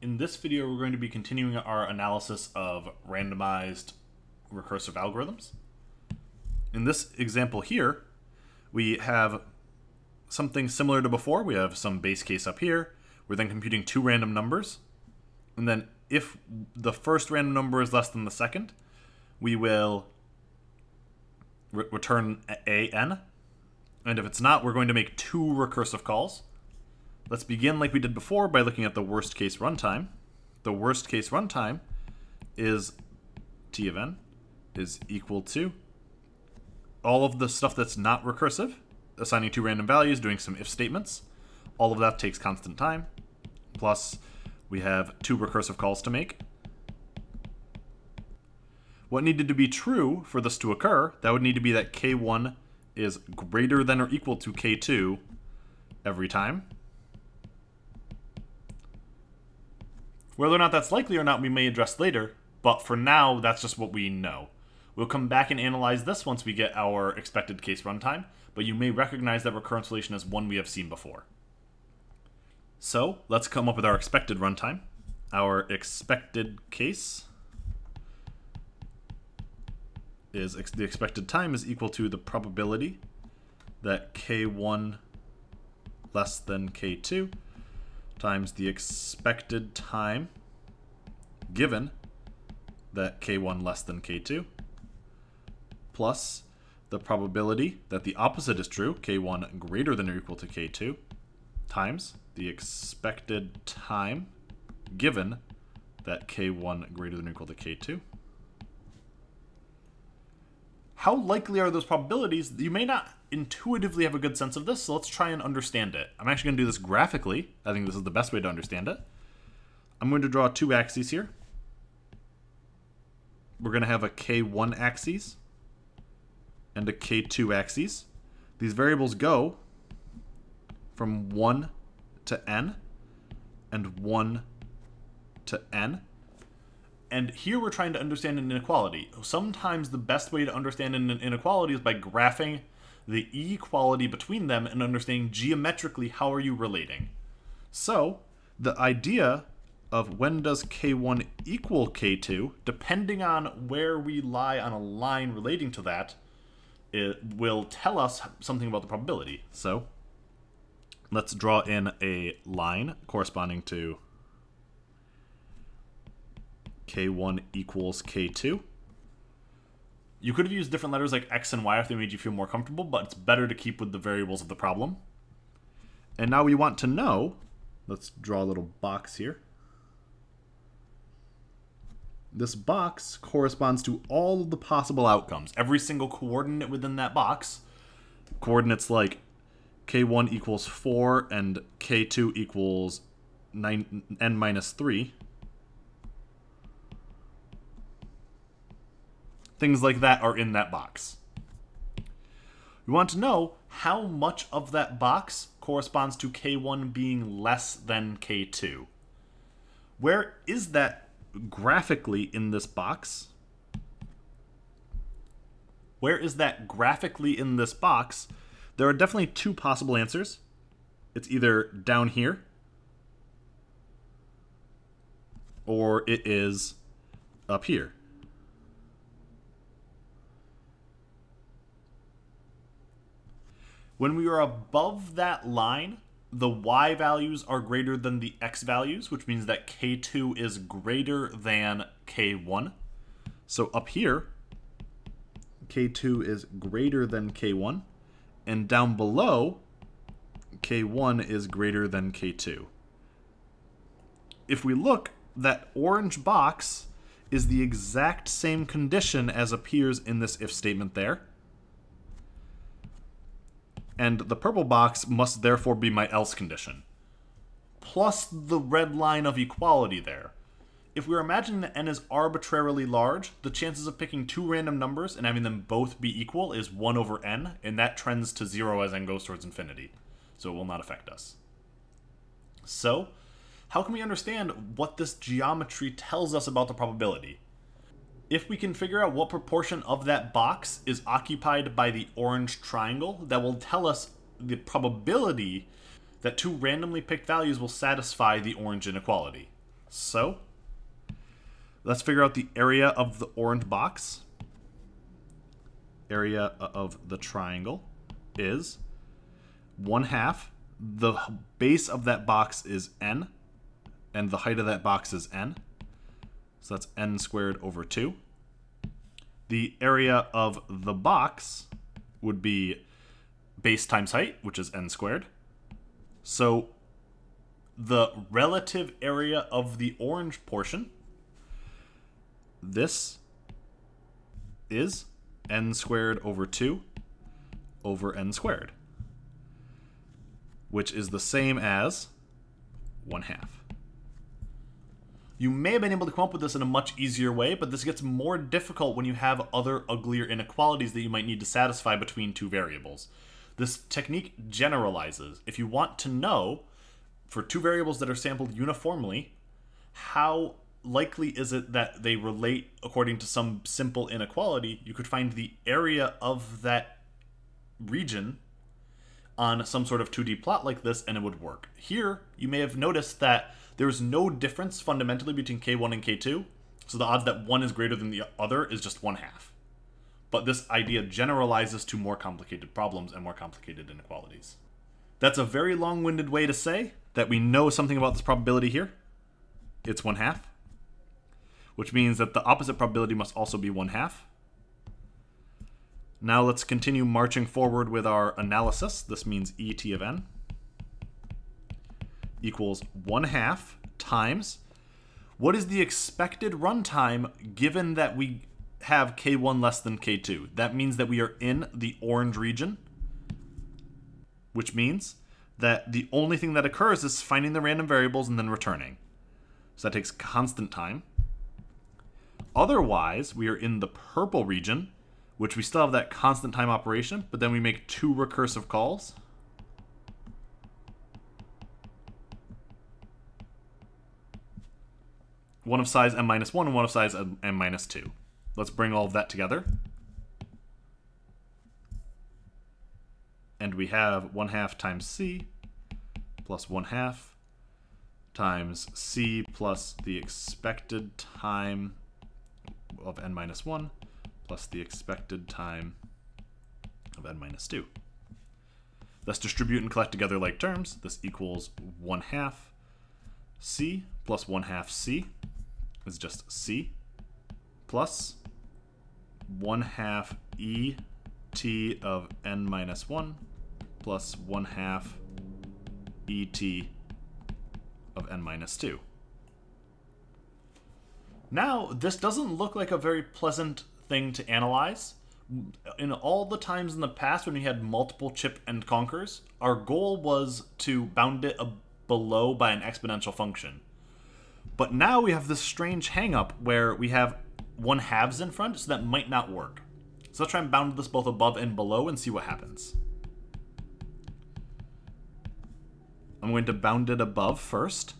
In this video, we're going to be continuing our analysis of randomized recursive algorithms. In this example here, we have something similar to before. We have some base case up here. We're then computing two random numbers. And then if the first random number is less than the second, we will re return a n. And if it's not, we're going to make two recursive calls. Let's begin like we did before by looking at the worst case runtime. The worst case runtime is t of n is equal to all of the stuff that's not recursive, assigning two random values, doing some if statements. All of that takes constant time. Plus, we have two recursive calls to make. What needed to be true for this to occur, that would need to be that k1 is greater than or equal to k2 every time. Whether or not that's likely or not, we may address later, but for now, that's just what we know. We'll come back and analyze this once we get our expected case runtime, but you may recognize that recurrence relation as one we have seen before. So, let's come up with our expected runtime. Our expected case is ex the expected time is equal to the probability that k1 less than k2 times the expected time given that k1 less than k2 plus the probability that the opposite is true, k1 greater than or equal to k2, times the expected time given that k1 greater than or equal to k2. How likely are those probabilities? You may not intuitively have a good sense of this, so let's try and understand it. I'm actually going to do this graphically. I think this is the best way to understand it. I'm going to draw two axes here. We're going to have a k1 axis and a k2 axis. These variables go from 1 to n and 1 to n. And here we're trying to understand an inequality. Sometimes the best way to understand an inequality is by graphing the equality between them and understanding geometrically how are you relating. So the idea of when does k1 equal k2, depending on where we lie on a line relating to that, it will tell us something about the probability. So let's draw in a line corresponding to k1 equals k2. You could have used different letters like x and y if they made you feel more comfortable, but it's better to keep with the variables of the problem. And now we want to know, let's draw a little box here. This box corresponds to all of the possible outcomes. Every single coordinate within that box, coordinates like k1 equals 4 and k2 equals 9, n minus 3, Things like that are in that box. We want to know how much of that box corresponds to K1 being less than K2. Where is that graphically in this box? Where is that graphically in this box? There are definitely two possible answers. It's either down here, or it is up here. When we are above that line, the y values are greater than the x values, which means that k2 is greater than k1. So up here, k2 is greater than k1, and down below, k1 is greater than k2. If we look, that orange box is the exact same condition as appears in this if statement there and the purple box must therefore be my else condition. Plus the red line of equality there. If we're imagining that n is arbitrarily large, the chances of picking two random numbers and having them both be equal is 1 over n, and that trends to 0 as n goes towards infinity, so it will not affect us. So, how can we understand what this geometry tells us about the probability? If we can figure out what proportion of that box is occupied by the orange triangle, that will tell us the probability that two randomly picked values will satisfy the orange inequality. So, let's figure out the area of the orange box. Area of the triangle is 1 half. The base of that box is n, and the height of that box is n. So that's n squared over 2. The area of the box would be base times height, which is n squared. So the relative area of the orange portion, this is n squared over 2 over n squared, which is the same as 1 half. You may have been able to come up with this in a much easier way, but this gets more difficult when you have other uglier inequalities that you might need to satisfy between two variables. This technique generalizes. If you want to know, for two variables that are sampled uniformly, how likely is it that they relate according to some simple inequality, you could find the area of that region on some sort of 2D plot like this and it would work. Here, you may have noticed that there's no difference fundamentally between K1 and K2, so the odds that one is greater than the other is just one half. But this idea generalizes to more complicated problems and more complicated inequalities. That's a very long-winded way to say that we know something about this probability here. It's one half, which means that the opposite probability must also be one half. Now let's continue marching forward with our analysis. This means ET of n equals 1 half times what is the expected runtime given that we have k1 less than k2? That means that we are in the orange region, which means that the only thing that occurs is finding the random variables and then returning. So that takes constant time. Otherwise, we are in the purple region, which we still have that constant time operation, but then we make two recursive calls. one of size m minus 1 and one of size m minus 2. Let's bring all of that together. And we have 1 half times c plus 1 half times c plus the expected time of n minus 1 plus the expected time of n minus 2. Let's distribute and collect together like terms. This equals 1 half c plus 1 half c is just C plus 1 half E t of n minus 1 plus 1 half et of n minus 2. Now, this doesn't look like a very pleasant thing to analyze. In all the times in the past when we had multiple chip and conquers, our goal was to bound it below by an exponential function. But now we have this strange hangup where we have one halves in front, so that might not work. So let's try and bound this both above and below and see what happens. I'm going to bound it above first.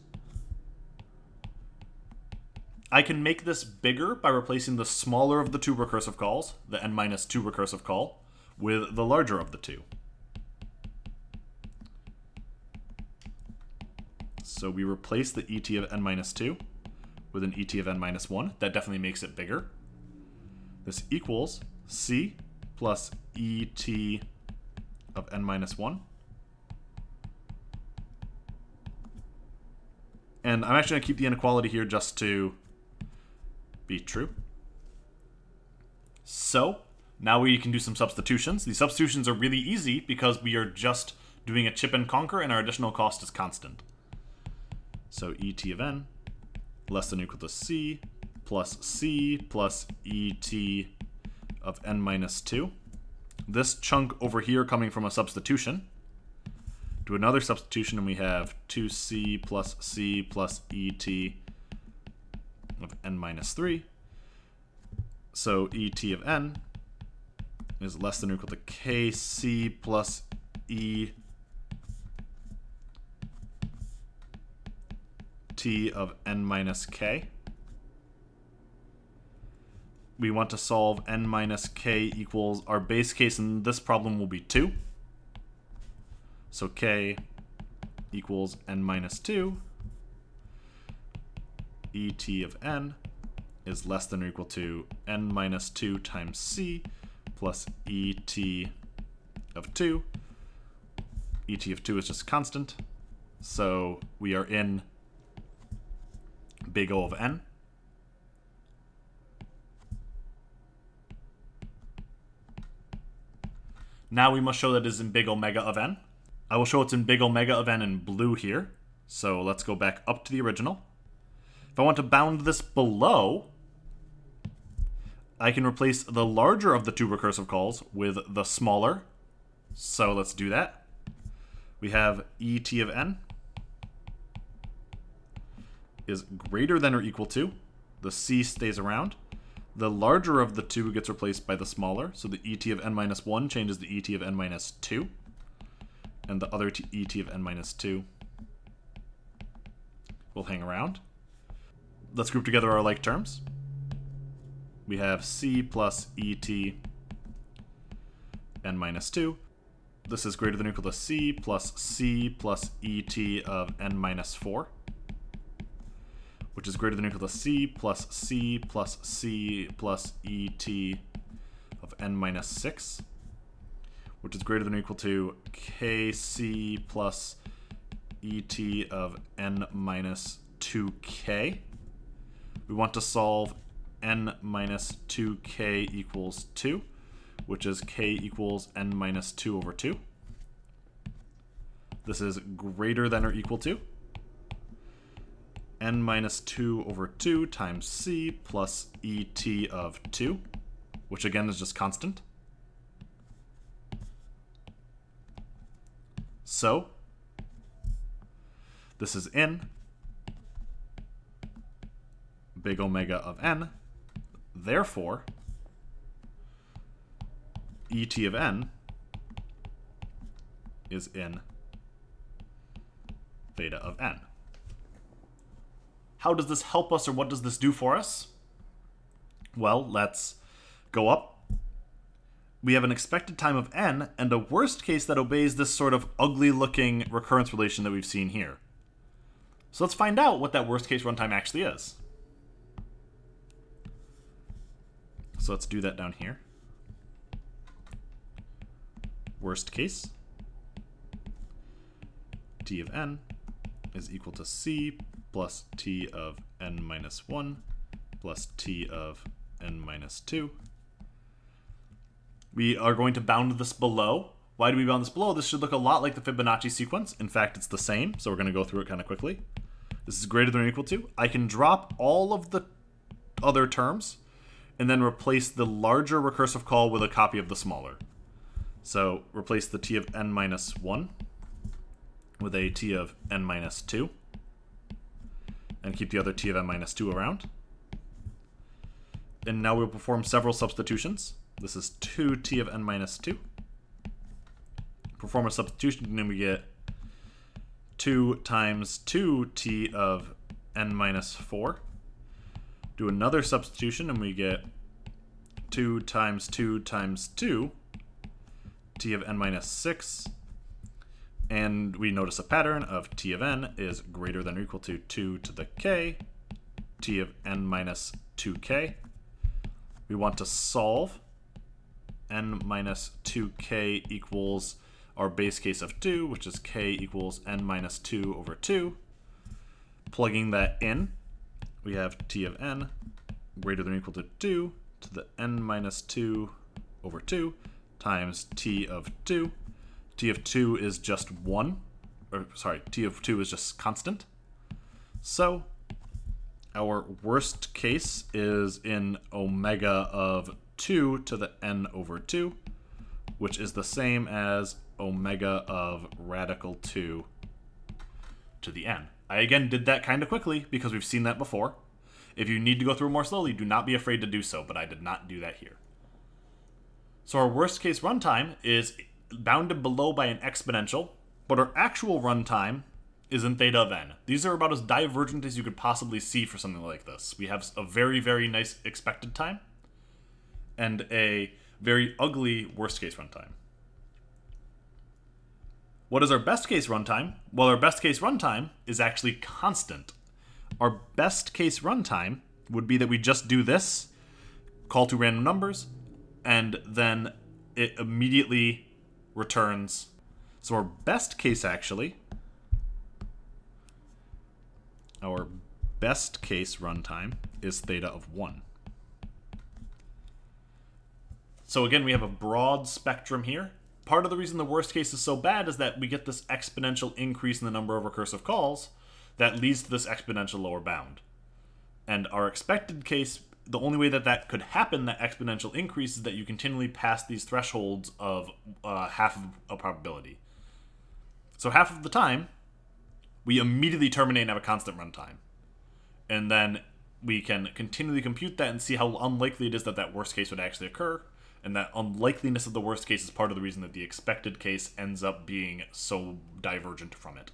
I can make this bigger by replacing the smaller of the two recursive calls, the n minus 2 recursive call, with the larger of the two. So we replace the et of n minus 2 with an et of n minus 1. That definitely makes it bigger. This equals c plus et of n minus 1. And I'm actually going to keep the inequality here just to be true. So, now we can do some substitutions. These substitutions are really easy because we are just doing a chip and conquer and our additional cost is constant. So et of n less than equal to c plus c plus et of n minus 2. This chunk over here coming from a substitution. Do another substitution and we have 2c plus c plus et of n minus 3. So et of n is less than or equal to kc plus e t of n minus k. We want to solve n minus k equals, our base case in this problem will be 2. So k equals n minus 2. Et of n is less than or equal to n minus 2 times c plus et of 2. et of 2 is just constant, so we are in big O of n. Now we must show that it is in big omega of n. I will show it's in big omega of n in blue here. So let's go back up to the original. If I want to bound this below, I can replace the larger of the two recursive calls with the smaller. So let's do that. We have et of n is greater than or equal to. The c stays around. The larger of the two gets replaced by the smaller, so the et of n minus 1 changes the et of n minus 2. And the other et of n minus 2 will hang around. Let's group together our like terms. We have c plus et n minus 2. This is greater than or equal to c plus c plus et of n minus 4 which is greater than or equal to c plus c plus c plus et of n minus 6, which is greater than or equal to kc plus et of n minus 2k. We want to solve n minus 2k equals 2, which is k equals n minus 2 over 2. This is greater than or equal to n minus 2 over 2 times c plus et of 2, which again is just constant. So, this is in big omega of n. Therefore, et of n is in theta of n. How does this help us or what does this do for us? Well, let's go up. We have an expected time of n and a worst case that obeys this sort of ugly looking recurrence relation that we've seen here. So let's find out what that worst case runtime actually is. So let's do that down here. Worst case, t of n is equal to c plus t of n minus 1 plus t of n minus 2. We are going to bound this below. Why do we bound this below? This should look a lot like the Fibonacci sequence. In fact, it's the same, so we're going to go through it kind of quickly. This is greater than or equal to. I can drop all of the other terms and then replace the larger recursive call with a copy of the smaller. So replace the t of n minus 1 with a t of n minus 2 and keep the other t of n minus 2 around. And now we'll perform several substitutions. This is 2 t of n minus 2. Perform a substitution, and then we get 2 times 2 t of n minus 4. Do another substitution, and we get 2 times 2 times 2 t of n minus 6 and we notice a pattern of t of n is greater than or equal to 2 to the k, t of n minus 2k. We want to solve n minus 2k equals our base case of 2, which is k equals n minus 2 over 2. Plugging that in, we have t of n greater than or equal to 2 to the n minus 2 over 2 times t of 2 t of 2 is just 1. Or, sorry, t of 2 is just constant. So, our worst case is in omega of 2 to the n over 2, which is the same as omega of radical 2 to the n. I again did that kind of quickly because we've seen that before. If you need to go through more slowly, do not be afraid to do so, but I did not do that here. So our worst case runtime is bounded below by an exponential, but our actual runtime is in theta of n. These are about as divergent as you could possibly see for something like this. We have a very, very nice expected time and a very ugly worst case runtime. What is our best case runtime? Well, our best case runtime is actually constant. Our best case runtime would be that we just do this, call to random numbers, and then it immediately returns. So our best case actually, our best case runtime is theta of 1. So again, we have a broad spectrum here. Part of the reason the worst case is so bad is that we get this exponential increase in the number of recursive calls that leads to this exponential lower bound. And our expected case, the only way that that could happen, that exponential increase, is that you continually pass these thresholds of uh, half of a probability. So half of the time, we immediately terminate and have a constant runtime. And then we can continually compute that and see how unlikely it is that that worst case would actually occur and that unlikeliness of the worst case is part of the reason that the expected case ends up being so divergent from it.